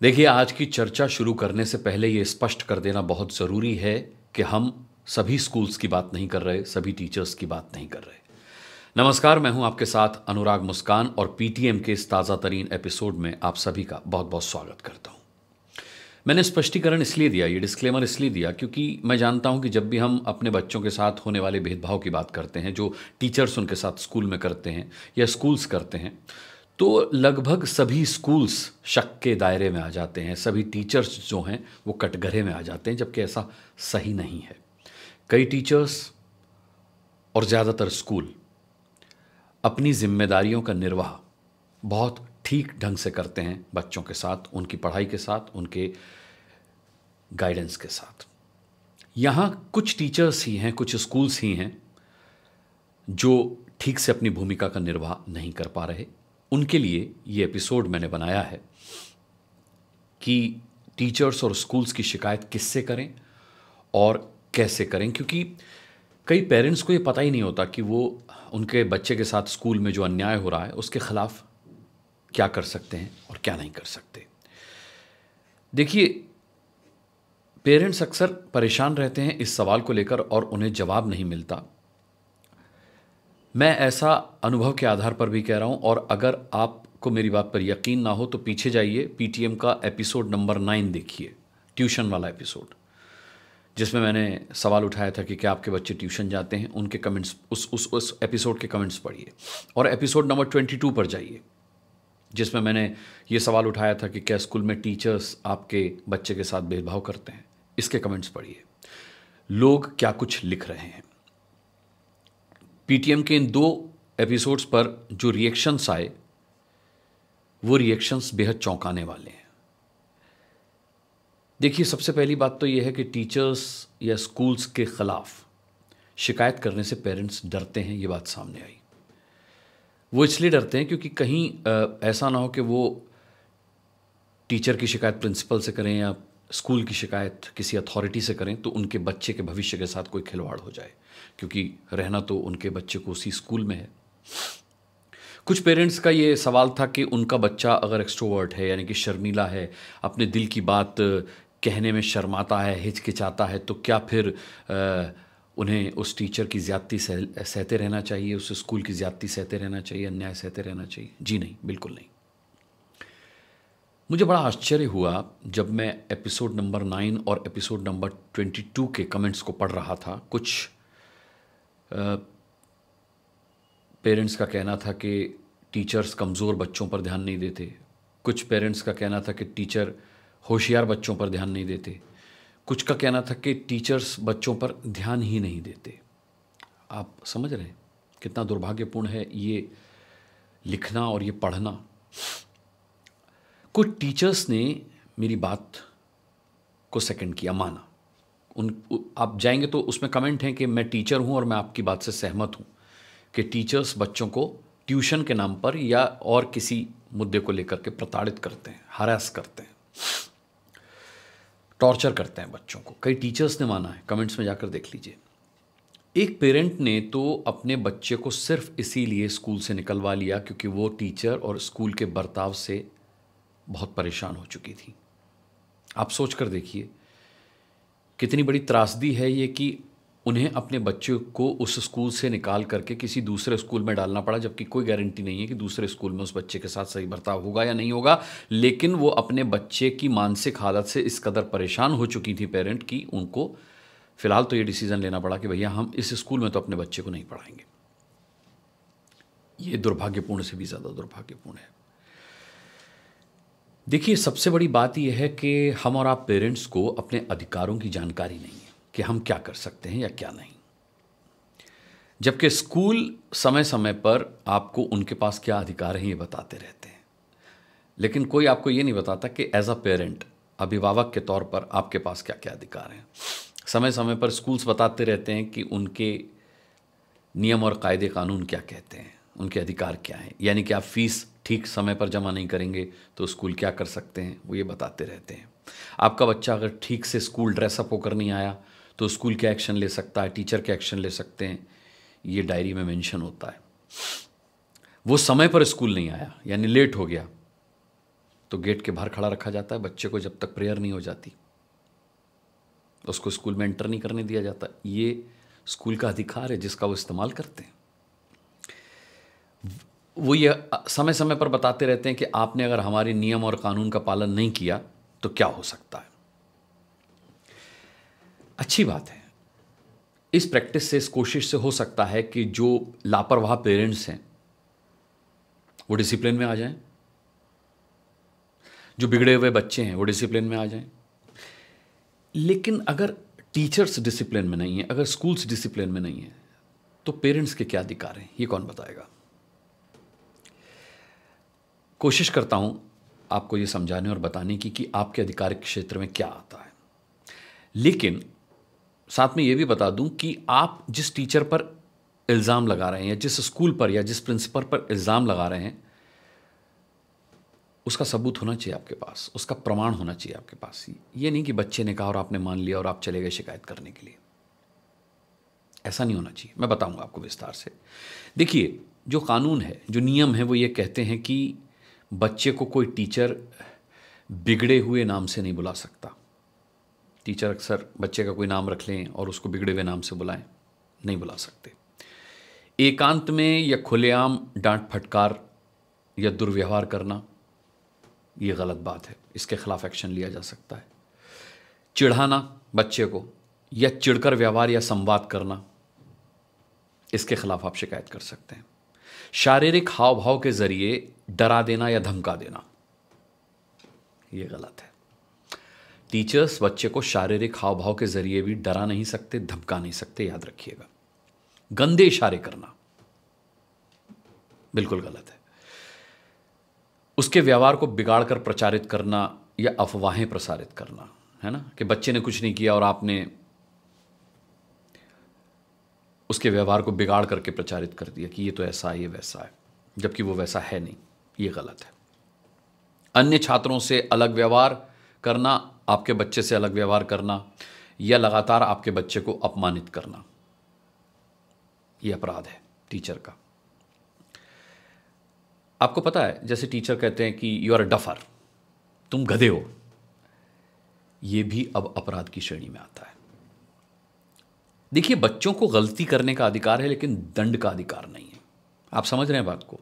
देखिए, आज की चर्चा शुरू करने से पहले ये स्पष्ट कर देना बहुत ज़रूरी है कि हम सभी स्कूल्स की बात नहीं कर रहे, सभी टीचर्स की बात नहीं कर रहे। नमस्कार, मैं हूँ आपके साथ अनुराग मुस्कान और पीटीएम के इस ताज़ा तरीन एपिसोड में आप सभी का बहुत बहुत स्वागत करता हूँ। मैंने स्पष्टीकरण इसलिए दिया, ये डिस्क्लेमर इसलिए दिया क्योंकि मैं जानता हूँ कि जब भी हम अपने बच्चों के साथ होने वाले भेदभाव की बात करते हैं, जो टीचर्स उनके साथ स्कूल में करते हैं या स्कूल्स करते हैं तो लगभग सभी स्कूल्स शक के दायरे में आ जाते हैं, सभी टीचर्स जो हैं वो कटघरे में आ जाते हैं, जबकि ऐसा सही नहीं है। कई टीचर्स और ज़्यादातर स्कूल अपनी जिम्मेदारियों का निर्वाह बहुत ठीक ढंग से करते हैं बच्चों के साथ, उनकी पढ़ाई के साथ, उनके गाइडेंस के साथ। यहाँ कुछ टीचर्स ही हैं, कुछ स्कूल्स ही हैं, जो ठीक से अपनी भूमिका का निर्वाह नहीं कर पा रहे। उनके लिए ये एपिसोड मैंने बनाया है कि टीचर्स और स्कूल्स की शिकायत किससे करें और कैसे करें? क्योंकि कई पेरेंट्स को ये पता ही नहीं होता कि वो उनके बच्चे के साथ स्कूल में जो अन्याय हो रहा है, उसके खिलाफ क्या कर सकते हैं और क्या नहीं कर सकते। देखिए पेरेंट्स अक्सर परेशान रहते हैं इस सवाल को लेकर और उन्हें जवाब नहीं मिलता। मैं ऐसा अनुभव के आधार पर भी कह रहा हूँ, और अगर आपको मेरी बात पर यकीन ना हो तो पीछे जाइए पीटीएम का एपिसोड नंबर नाइन देखिए ट्यूशन वाला एपिसोड जिसमें मैंने सवाल उठाया था कि क्या आपके बच्चे ट्यूशन जाते हैं, उनके कमेंट्स उस उस उस एपिसोड के कमेंट्स पढ़िए, और एपिसोड नंबर ट्वेंटी टू पर जाइए, जिसमें मैंने ये सवाल उठाया था कि क्या स्कूल में टीचर्स आपके बच्चे के साथ भेदभाव करते हैं, इसके कमेंट्स पढ़िए, लोग क्या कुछ लिख रहे हैं? पीटीएम के इन दो एपिसोड्स पर जो रिएक्शंस आए, वो रिएक्शंस बेहद चौंकाने वाले हैं। देखिए, सबसे पहली बात तो ये है कि टीचर्स या स्कूल्स के ख़िलाफ़ शिकायत करने से पेरेंट्स डरते हैं, ये बात सामने आई। वो इसलिए डरते हैं क्योंकि कहीं ऐसा ना हो कि वो टीचर की शिकायत प्रिंसिपल से करें या स्कूल की शिकायत किसी अथॉरिटी से करें तो उनके बच्चे के भविष्य के साथ कोई खिलवाड़ हो जाए। क्योंकि रहना तो उनके बच्चे को उसी स्कूल में है। कुछ पेरेंट्स का ये सवाल था कि उनका बच्चा अगर एक्सट्रोवर्ट है यानी कि शर्मीला है अपने दिल की बात कहने में शर्माता है हिचकिचाता है तो क्या फिर आ, उन्हें उस टीचर की ज़्यादती सह, सहते रहना चाहिए उस स्कूल की ज़्यादती सहते रहना चाहिए अन्याय सहते रहना चाहिए? जी नहीं बिल्कुल नहीं। मुझे बड़ा आश्चर्य हुआ जब मैं एपिसोड नंबर नाइन और एपिसोड नंबर ट्वेंटी टू के कमेंट्स को पढ़ रहा था। कुछ पेरेंट्स का कहना था कि टीचर्स कमज़ोर बच्चों पर ध्यान नहीं देते। कुछ पेरेंट्स का कहना था कि टीचर होशियार बच्चों पर ध्यान नहीं देते। कुछ का कहना था कि टीचर्स बच्चों पर ध्यान ही नहीं देते। आप समझ रहे हैं कितना दुर्भाग्यपूर्ण है ये लिखना और ये पढ़ना। कुछ टीचर्स ने मेरी बात को सेकंड किया, माना। उन आप जाएँगे तो उसमें कमेंट हैं कि मैं टीचर हूँ और मैं आपकी बात से सहमत हूँ कि टीचर्स बच्चों को ट्यूशन के नाम पर या और किसी मुद्दे को लेकर के प्रताड़ित करते हैं हरास करते हैं टॉर्चर करते हैं बच्चों को। कई टीचर्स ने माना है कमेंट्स में जाकर देख लीजिए। एक पेरेंट ने तो अपने बच्चे को सिर्फ़ इसीलिए स्कूल से निकलवा लिया क्योंकि वो टीचर और स्कूल के बर्ताव से बहुत परेशान हो चुकी थी। आप सोच कर देखिए, कितनी बड़ी त्रासदी है ये कि उन्हें अपने बच्चे को उस स्कूल से निकाल करके किसी दूसरे स्कूल में डालना पड़ा, जबकि कोई गारंटी नहीं है कि दूसरे स्कूल में उस बच्चे के साथ सही बर्ताव होगा या नहीं होगा। लेकिन वो अपने बच्चे की मानसिक हालत से इस कदर परेशान हो चुकी थी पेरेंट की उनको फ़िलहाल तो ये डिसीज़न लेना पड़ा कि भैया, हम इस स्कूल में तो अपने बच्चे को नहीं पढ़ाएँगे। ये दुर्भाग्यपूर्ण से भी ज़्यादा दुर्भाग्यपूर्ण है। देखिए, सबसे बड़ी बात यह है कि हम और आप पेरेंट्स को अपने अधिकारों की जानकारी नहीं है कि हम क्या कर सकते हैं या क्या नहीं। जबकि स्कूल समय समय पर आपको उनके पास क्या अधिकार हैं ये बताते रहते हैं। लेकिन कोई आपको ये नहीं बताता कि एज अ पेरेंट अभिभावक के तौर पर आपके पास क्या क्या अधिकार हैं। समय समय पर स्कूल्स बताते रहते हैं कि उनके नियम और कायदे कानून क्या कहते हैं। उनके अधिकार क्या हैं? यानी कि आप फ़ीस ठीक समय पर जमा नहीं करेंगे तो स्कूल क्या कर सकते हैं? वो ये बताते रहते हैं। आपका बच्चा अगर ठीक से स्कूल ड्रेसअप होकर नहीं आया तो स्कूल क्या एक्शन ले सकता है? टीचर क्या एक्शन ले सकते हैं? ये डायरी में मेंशन होता है। वो समय पर स्कूल नहीं आया, यानी लेट हो गया तो गेट के बाहर खड़ा रखा जाता है। बच्चे को जब तक प्रेयर नहीं हो जाती, उसको स्कूल में एंटर नहीं करने दिया जाता। ये स्कूल का अधिकार है जिसका वो इस्तेमाल करते हैं। वो ये समय समय पर बताते रहते हैं कि आपने अगर हमारे नियम और कानून का पालन नहीं किया तो क्या हो सकता है? अच्छी बात है। इस प्रैक्टिस से, इस कोशिश से हो सकता है कि जो लापरवाह पेरेंट्स हैं, वो डिसिप्लिन में आ जाएँ। जो बिगड़े हुए बच्चे हैं, वो डिसिप्लिन में आ जाएँ। लेकिन अगर टीचर्स डिसिप्लिन में नहीं है, अगर स्कूल्स डिसिप्लिन में नहीं है तो पेरेंट्स के क्या अधिकार हैं, ये कौन बताएगा? कोशिश करता हूँ आपको ये समझाने और बताने की कि आपके अधिकारिक क्षेत्र में क्या आता है। लेकिन साथ में ये भी बता दूँ कि आप जिस टीचर पर इल्ज़ाम लगा रहे हैं या जिस स्कूल पर या जिस प्रिंसिपल पर इल्ज़ाम लगा रहे हैं, उसका सबूत होना चाहिए आपके पास, उसका प्रमाण होना चाहिए आपके पास। ये नहीं कि बच्चे ने कहा और आपने मान लिया और आप चले गए शिकायत करने के लिए। ऐसा नहीं होना चाहिए। मैं बताऊँगा आपको विस्तार से। देखिए, जो कानून है, जो नियम है, वो ये कहते हैं कि बच्चे को कोई टीचर बिगड़े हुए नाम से नहीं बुला सकता। टीचर अक्सर बच्चे का कोई नाम रख लें और उसको बिगड़े हुए नाम से बुलाएँ, नहीं बुला सकते। एकांत में या खुलेआम डांट फटकार या दुर्व्यवहार करना, ये गलत बात है। इसके खिलाफ एक्शन लिया जा सकता है। चिढ़ाना बच्चे को या चिढ़कर व्यवहार या संवाद करना, इसके खिलाफ आप शिकायत कर सकते हैं। शारीरिक हाव भाव के ज़रिए डरा देना या धमका देना। यह गलत है। टीचर्स बच्चे को शारीरिक हाव भाव के ज़रिए भी डरा नहीं सकते, धमका नहीं सकते, याद रखिएगा। गंदे इशारे करना। बिल्कुल गलत है। उसके व्यवहार को बिगाड़ कर प्रचारित करना या अफवाहें प्रसारित करना, है ना? कि बच्चे ने कुछ नहीं किया और आपने उसके व्यवहार को बिगाड़ करके प्रचारित कर दिया कि ये तो ऐसा है, ये वैसा है, जबकि वो वैसा है नहीं, ये गलत है। अन्य छात्रों से अलग व्यवहार करना, आपके बच्चे से अलग व्यवहार करना, या लगातार आपके बच्चे को अपमानित करना यह अपराध है टीचर का। आपको पता है, जैसे टीचर कहते हैं कि यू आर डफर तुम गधे हो। यह भी अब अपराध की श्रेणी में आता है। देखिए, बच्चों को गलती करने का अधिकार है, लेकिन दंड का अधिकार नहीं है। आप समझ रहे हैं बात को?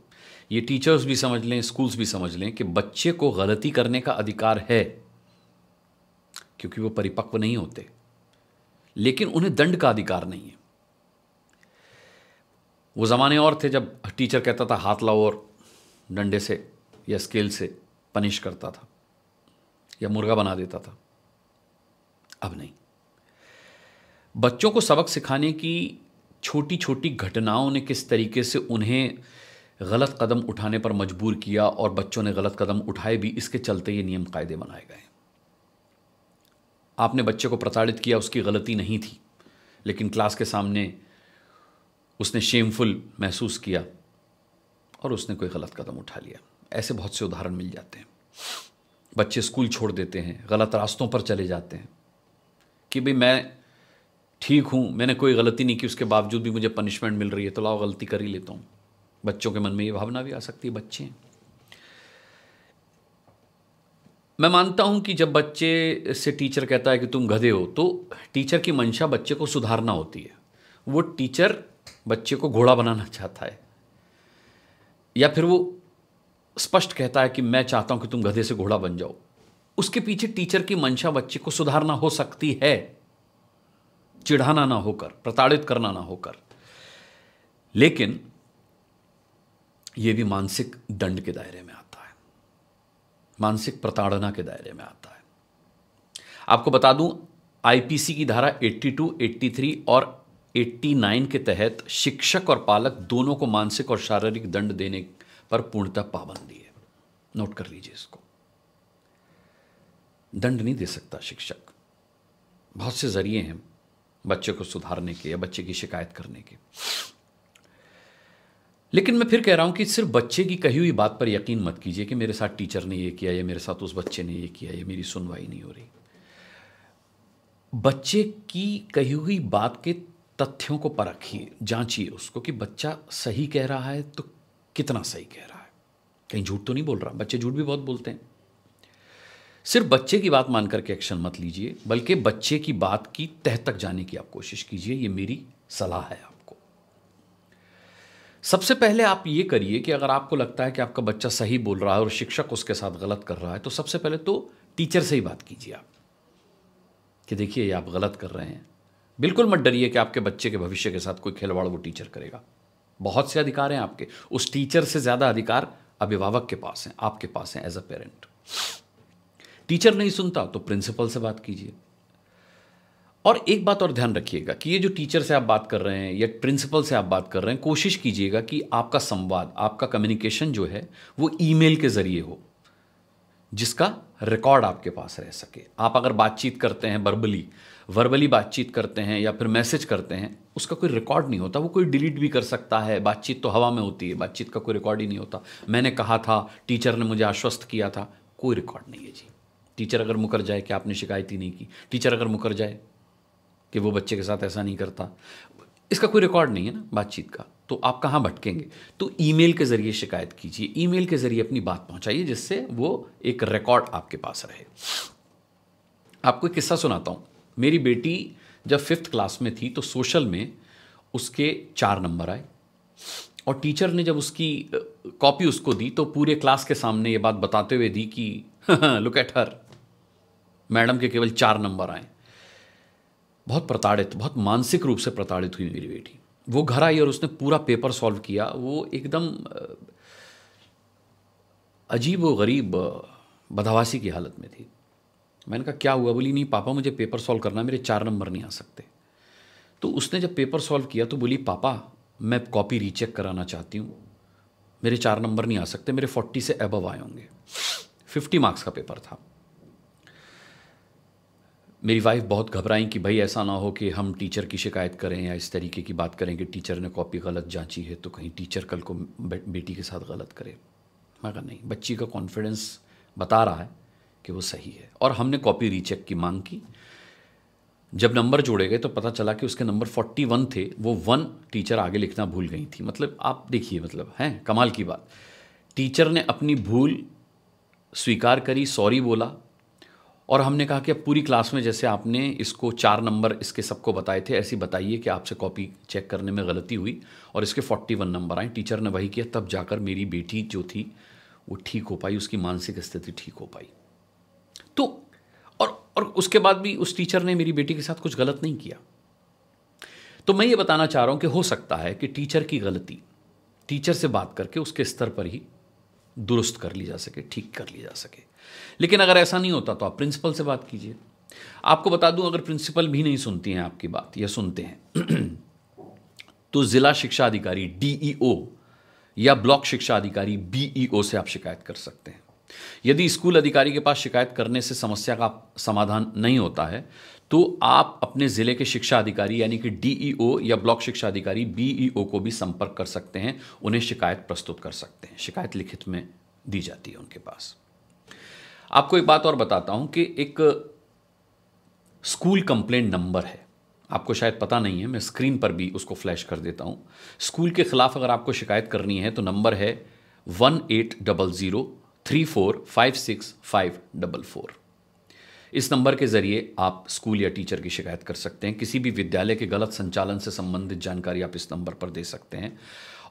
ये टीचर्स भी समझ लें स्कूल्स भी समझ लें कि बच्चे को गलती करने का अधिकार है, क्योंकि वो परिपक्व नहीं होते। लेकिन उन्हें दंड का अधिकार नहीं है। वो ज़माने और थे जब टीचर कहता था, हाथ लाओ और डंडे से या स्केल से पनिश करता था या मुर्गा बना देता था। अब नहीं। बच्चों को सबक सिखाने की छोटी छोटी घटनाओं ने किस तरीके से उन्हें गलत कदम उठाने पर मजबूर किया और बच्चों ने गलत कदम उठाए भी, इसके चलते ये नियम कायदे बनाए गए आपने बच्चे को प्रताड़ित किया, उसकी गलती नहीं थी, लेकिन क्लास के सामने उसने शेमफुल महसूस किया और उसने कोई गलत कदम उठा लिया। ऐसे बहुत से उदाहरण मिल जाते हैं। बच्चे स्कूल छोड़ देते हैं, गलत रास्तों पर चले जाते हैं कि भाई मैं ठीक हूँ, मैंने कोई गलती नहीं की, उसके बावजूद भी मुझे पनिशमेंट मिल रही है तो लाओ गलती कर ही लेता हूँ। बच्चों के मन में ये भावना भी आ सकती है, बच्चे मैं मानता हूँ कि जब बच्चे से टीचर कहता है कि तुम गधे हो तो टीचर की मंशा बच्चे को सुधारना होती है। वो टीचर बच्चे को घोड़ा बनाना चाहता है। या फिर वो स्पष्ट कहता है कि मैं चाहता हूँ कि तुम गधे से घोड़ा बन जाओ। उसके पीछे टीचर की मंशा बच्चे को सुधारना हो सकती है। चिढ़ाना ना होकर प्रताड़ित करना ना होकर। लेकिन यह भी मानसिक दंड के दायरे में आता है। मानसिक प्रताड़ना के दायरे में आता है। आपको बता दूँ आईपीसी की धारा 82, 83 और 89 के तहत शिक्षक और पालक दोनों को मानसिक और शारीरिक दंड देने पर पूर्णतः पाबंदी है। नोट कर लीजिए इसको। दंड नहीं दे सकता शिक्षक। बहुत से ज़रिए हैं। बच्चे को सुधारने के या बच्चे की शिकायत करने के। लेकिन मैं फिर कह रहा हूँ कि सिर्फ़ बच्चे की कही हुई बात पर यकीन मत कीजिए कि मेरे साथ टीचर ने ये किया या मेरे साथ उस बच्चे ने ये किया या मेरी सुनवाई नहीं हो रही। बच्चे की कही हुई बात के तथ्यों को परखिए, जांचिए उसको कि बच्चा सही कह रहा है तो कितना सही कह रहा है। कहीं झूठ तो नहीं बोल रहा? बच्चे झूठ भी बहुत बोलते हैं। सिर्फ़ बच्चे की बात मान करके एक्शन मत लीजिए, बल्कि बच्चे की बात की तह तक जाने की आप कोशिश कीजिए, ये मेरी सलाह है आपको। सबसे पहले आप ये करिए कि अगर आपको लगता है कि आपका बच्चा सही बोल रहा है और शिक्षक उसके साथ गलत कर रहा है तो सबसे पहले तो टीचर से ही बात कीजिए आप, कि देखिए ये आप गलत कर रहे हैं। बिल्कुल मत डरिए कि आपके बच्चे के भविष्य के साथ कोई खिलवाड़ वो टीचर करेगा। बहुत से अधिकार हैं आपके, उस टीचर से ज़्यादा अधिकार अभिभावक के पास हैं, आपके पास हैं एज अ पेरेंट टीचर नहीं सुनता तो प्रिंसिपल से बात कीजिए। और एक बात और ध्यान रखिएगा कि ये जो टीचर से आप बात कर रहे हैं, या प्रिंसिपल से आप बात कर रहे हैं, कोशिश कीजिएगा कि आपका संवाद, आपका कम्युनिकेशन जो है, वो ईमेल के ज़रिए हो, जिसका रिकॉर्ड आपके पास रह सके। आप अगर बातचीत करते हैं वर्बली वर्बली बातचीत करते हैं या फिर मैसेज करते हैं, उसका कोई रिकॉर्ड नहीं होता, वो कोई डिलीट भी कर सकता है। बातचीत तो हवा में होती है, बातचीत का कोई रिकॉर्ड ही नहीं होता। मैंने कहा था, टीचर ने मुझे आश्वस्त किया था, कोई रिकॉर्ड नहीं है जी। टीचर अगर मुकर जाए कि आपने शिकायत ही नहीं की, टीचर अगर मुकर जाए कि वो बच्चे के साथ ऐसा नहीं करता, इसका कोई रिकॉर्ड नहीं है ना बातचीत का तो आप कहाँ भटकेंगे? तो ईमेल के ज़रिए शिकायत कीजिए, ईमेल के ज़रिए अपनी बात पहुँचाइए जिससे वो एक रिकॉर्ड आपके पास रहे। आपको एक किस्सा सुनाता हूँ। मेरी बेटी जब फिफ्थ क्लास में थी तो सोशल में उसके चार नंबर आए और टीचर ने जब उसकी कॉपी उसको दी तो पूरे क्लास के सामने ये बात बताते हुए दी कि लुक एट हर मैडम के केवल चार नंबर आए। बहुत प्रताड़ित, बहुत मानसिक रूप से प्रताड़ित हुई मेरी बेटी। वो घर आई और उसने पूरा पेपर सॉल्व किया। वो एकदम अजीब व गरीब बदहवासी की हालत में थी। मैंने कहा, क्या हुआ? बोली, नहीं, पापा, मुझे पेपर सॉल्व करना मेरे चार नंबर नहीं आ सकते। तो उसने जब पेपर सॉल्व किया तो बोली, पापा, मैं कॉपी रीचेक कराना चाहती हूँ। मेरे चार नंबर नहीं आ सकते, मेरे फोर्टी से एबव आए होंगे। फिफ्टी मार्क्स का पेपर था। मेरी वाइफ बहुत घबराई कि भाई ऐसा ना हो कि हम टीचर की शिकायत करें या इस तरीके की बात करें कि टीचर ने कॉपी गलत जांची है तो कहीं टीचर कल को बेटी के साथ गलत करे। मैं कहा, नहीं, बच्ची का कॉन्फिडेंस बता रहा है कि वो सही है। और हमने कॉपी रीचेक की, मांग की। जब नंबर जोड़े गए तो पता चला कि उसके नंबर फोर्टी वन थे, वो वन टीचर आगे लिखना भूल गई थी। मतलब आप देखिए मतलब हैं, कमाल की बात। टीचर ने अपनी भूल स्वीकार करी सॉरी बोला और हमने कहा कि अब पूरी क्लास में जैसे आपने इसको चार नंबर इसके सबको बताए थे, ऐसी बताइए कि आपसे कॉपी चेक करने में गलती हुई और इसके फोर्टी वन नंबर आए। टीचर ने वही किया, तब जाकर मेरी बेटी जो थी, वो ठीक हो पाई, उसकी मानसिक स्थिति ठीक हो पाई। तो और और उसके बाद भी उस टीचर ने मेरी बेटी के साथ कुछ गलत नहीं किया। तो मैं ये बताना चाह रहा हूँ कि हो सकता है कि टीचर की गलती, टीचर से बात करके उसके स्तर पर ही दुरुस्त कर ली जा सके, ठीक कर ली जा सके। लेकिन अगर ऐसा नहीं होता तो आप प्रिंसिपल से बात कीजिए। आपको बता दूँ, अगर प्रिंसिपल भी नहीं सुनती हैं आपकी बात, या सुनते हैं तो जिला शिक्षा अधिकारी डीईओ या ब्लॉक शिक्षा अधिकारी बीईओ से आप शिकायत कर सकते हैं। यदि स्कूल अधिकारी के पास शिकायत करने से समस्या का समाधान नहीं होता है तो आप अपने ज़िले के शिक्षा अधिकारी, यानी कि डीईओ या ब्लॉक शिक्षा अधिकारी बीईओ को भी संपर्क कर सकते हैं, उन्हें शिकायत प्रस्तुत कर सकते हैं। शिकायत लिखित में दी जाती है उनके पास। आपको एक बात और बताता हूँ कि एक स्कूल कंप्लेंट नंबर है। आपको शायद पता नहीं है, मैं स्क्रीन पर भी उसको फ्लैश कर देता हूँ। स्कूल के खिलाफ अगर आपको शिकायत करनी है तो नंबर है one eight double zero three four five six five double four. इस नंबर के ज़रिए आप स्कूल या टीचर की शिकायत कर सकते हैं। किसी भी विद्यालय के गलत संचालन से संबंधित जानकारी आप इस नंबर पर दे सकते हैं।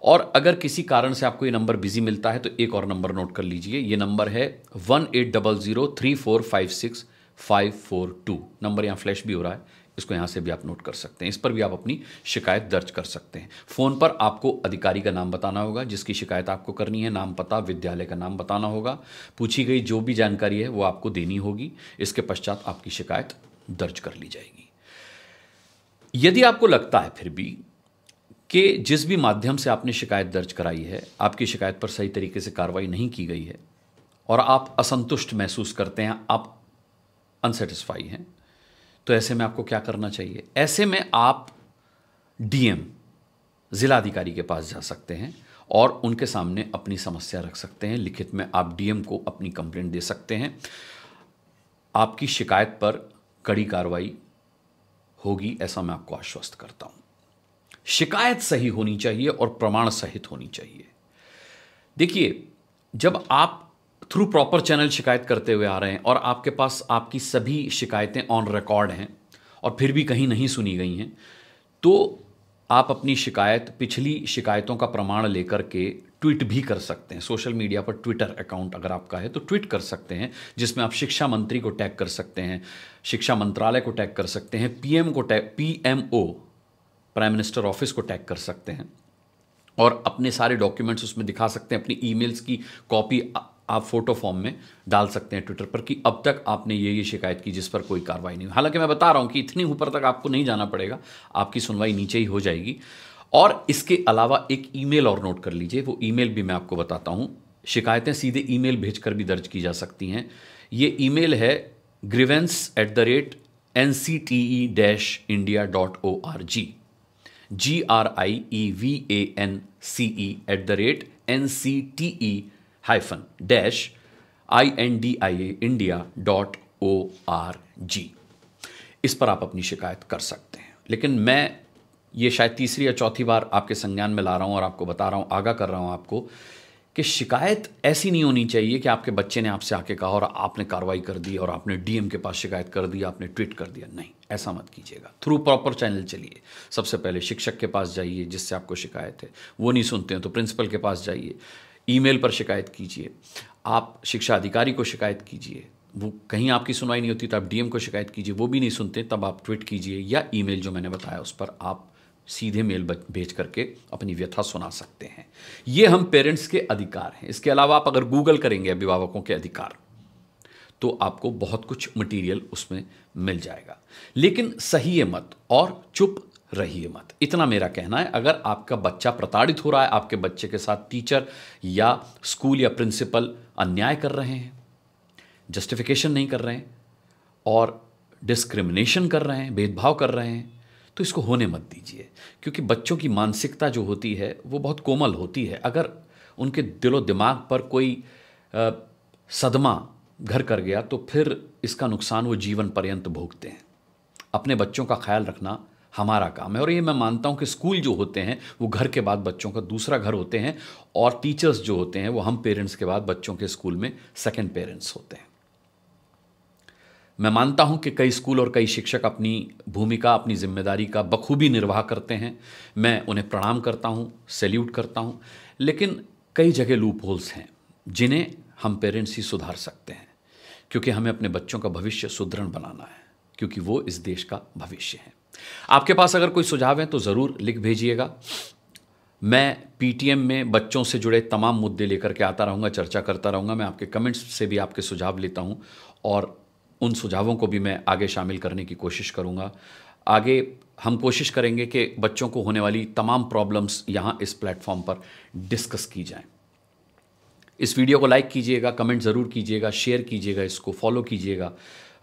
और अगर किसी कारण से आपको ये नंबर बिज़ी मिलता है तो एक और नंबर नोट कर लीजिए। ये नंबर है one eight double zero three four five six five four two. Number यहाँ फ्लैश भी हो रहा है। इसको यहाँ से भी आप नोट कर सकते हैं। इस पर भी आप अपनी शिकायत दर्ज कर सकते हैं। फ़ोन पर आपको अधिकारी का नाम बताना होगा, जिसकी शिकायत आपको करनी है, नाम पता, विद्यालय का नाम बताना होगा। पूछी गई जो भी जानकारी है, वो आपको देनी होगी। इसके पश्चात आपकी शिकायत दर्ज कर ली जाएगी। यदि आपको लगता है फिर भी कि जिस भी माध्यम से आपने शिकायत दर्ज कराई है, आपकी शिकायत पर सही तरीके से कार्रवाई नहीं की गई है, और आप असंतुष्ट महसूस करते हैं, आप अनसेटिस्फाई हैं तो ऐसे में आपको क्या करना चाहिए? ऐसे में आप डीएम जिलाधिकारी के पास जा सकते हैं और उनके सामने अपनी समस्या रख सकते हैं। लिखित में आप डीएम को अपनी कंप्लेंट दे सकते हैं। आपकी शिकायत पर कड़ी कार्रवाई होगी, ऐसा मैं आपको आश्वस्त करता हूँ। शिकायत सही होनी चाहिए और प्रमाण सहित होनी चाहिए। देखिए, जब आप थ्रू प्रॉपर चैनल शिकायत करते हुए आ रहे हैं और आपके पास आपकी सभी शिकायतें ऑन रिकॉर्ड हैं और फिर भी कहीं नहीं सुनी गई हैं तो आप अपनी शिकायत, पिछली शिकायतों का प्रमाण लेकर के ट्वीट भी कर सकते हैं। सोशल मीडिया पर ट्विटर अकाउंट अगर आपका है तो ट्वीट कर सकते हैं, जिसमें आप शिक्षा मंत्री को टैग कर सकते हैं, शिक्षा मंत्रालय को टैग कर सकते हैं, पीएम को tag, PMO prime minister office को टैग कर सकते हैं और अपने सारे डॉक्यूमेंट्स उसमें दिखा सकते हैं, अपनी ईमेल्स की कॉपी आप फ़ोटो फॉर्म में डाल सकते हैं ट्विटर पर कि अब तक आपने ये ये शिकायत की जिस पर कोई कार्रवाई नहीं हुई। हालाँकि मैं बता रहा हूँ कि इतनी ऊपर तक आपको नहीं जाना पड़ेगा, आपकी सुनवाई नीचे ही हो जाएगी। और इसके अलावा एक ईमेल और नोट कर लीजिए, वो ईमेल भी मैं आपको बताता हूँ। शिकायतें सीधे ईमेल भेजकर भी दर्ज की जा सकती हैं। ये ईमेल है grievance at the rate N C T E dash India dot O R G G R I E V A N C E at the rate N C T E hyphen dash I N D I A India dot O R G इस पर आप अपनी शिकायत कर सकते हैं। लेकिन मैं ये शायद तीसरी या चौथी बार आपके संज्ञान में ला रहा हूँ और आपको बता रहा हूँ आगा कर रहा हूँ आपको कि शिकायत ऐसी नहीं होनी चाहिए कि आपके बच्चे ने आपसे आके कहा और आपने कार्रवाई कर दी और आपने डीएम के पास शिकायत कर दी, आपने ट्वीट कर दिया। नहीं, ऐसा मत कीजिएगा। थ्रू प्रॉपर चैनल चलिए। सबसे पहले शिक्षक के पास जाइए जिससे आपको शिकायत है। वो नहीं सुनते हैं तो प्रिंसिपल के पास जाइए। ईमेल पर शिकायत कीजिए। आप शिक्षा अधिकारी को शिकायत कीजिए। वो कहीं आपकी सुनवाई नहीं होती तो आप डीएम को शिकायत कीजिए। वो भी नहीं सुनते, तब आप ट्वीट कीजिए या ईमेल जो मैंने बताया उस पर आप सीधे मेल भेज करके अपनी व्यथा सुना सकते हैं। ये हम पेरेंट्स के अधिकार हैं। इसके अलावा आप अगर गूगल करेंगे अभिभावकों के अधिकार तो आपको बहुत कुछ मटेरियल उसमें मिल जाएगा। लेकिन सही मत और चुप रहिए मत। इतना मेरा कहना है अगर आपका बच्चा प्रताड़ित हो रहा है आपके बच्चे के साथ टीचर या स्कूल या प्रिंसिपल अन्याय कर रहे हैं जस्टिफिकेशन नहीं कर रहे हैं और डिस्क्रिमिनेशन कर रहे हैं भेदभाव कर रहे हैं तो इसको होने मत दीजिए। क्योंकि बच्चों की मानसिकता जो होती है वो बहुत कोमल होती है। अगर उनके दिलो दिमाग पर कोई आ, सदमा घर कर गया तो फिर इसका नुकसान वो जीवन पर्यंत भोगते हैं। अपने बच्चों का ख्याल रखना हमारा काम है। और ये मैं मानता हूँ कि स्कूल जो होते हैं, वो घर के बाद बच्चों का दूसरा घर होते हैं और टीचर्स जो होते हैं, वो हम पेरेंट्स के बाद बच्चों के स्कूल में सेकेंड पेरेंट्स होते हैं। मैं मानता हूँ कि कई स्कूल और कई शिक्षक अपनी भूमिका, अपनी ज़िम्मेदारी का बखूबी निर्वाह करते हैं। मैं उन्हें प्रणाम करता हूँ सैल्यूट करता हूँ, लेकिन कई जगह लूप होल्स हैं, जिन्हें हम पेरेंट्स ही सुधार सकते हैं, क्योंकि हमें अपने बच्चों का भविष्य सुदृढ़ बनाना है, क्योंकि वो इस देश का भविष्य है। आपके पास अगर कोई सुझाव है तो ज़रूर लिख भेजिएगा। मैं पीटीएम में बच्चों से जुड़े तमाम मुद्दे लेकर के आता रहूँगा, चर्चा करता रहूँगा। मैं आपके कमेंट्स से भी आपके सुझाव लेता हूँ और उन सुझावों को भी मैं आगे शामिल करने की कोशिश करूँगा। आगे हम कोशिश करेंगे कि बच्चों को होने वाली तमाम प्रॉब्लम्स यहाँ इस प्लेटफॉर्म पर डिस्कस की जाएँ। इस वीडियो को लाइक कीजिएगा, कमेंट ज़रूर कीजिएगा, शेयर कीजिएगा, इसको फॉलो कीजिएगा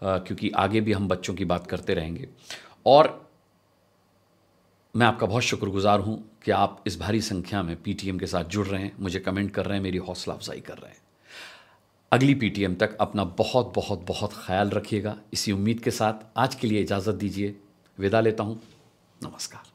क्योंकि आगे भी हम बच्चों की बात करते रहेंगे। और मैं आपका बहुत शुक्रगुजार हूँ कि आप इस भारी संख्या में पीटीएम के साथ जुड़ रहे हैं, मुझे कमेंट कर रहे हैं, मेरी हौसला अफजाई कर रहे हैं। अगली पीटीएम तक अपना बहुत बहुत बहुत ख्याल रखिएगा। इसी उम्मीद के साथ आज के लिए इजाज़त दीजिए। विदा लेता हूँ। नमस्कार।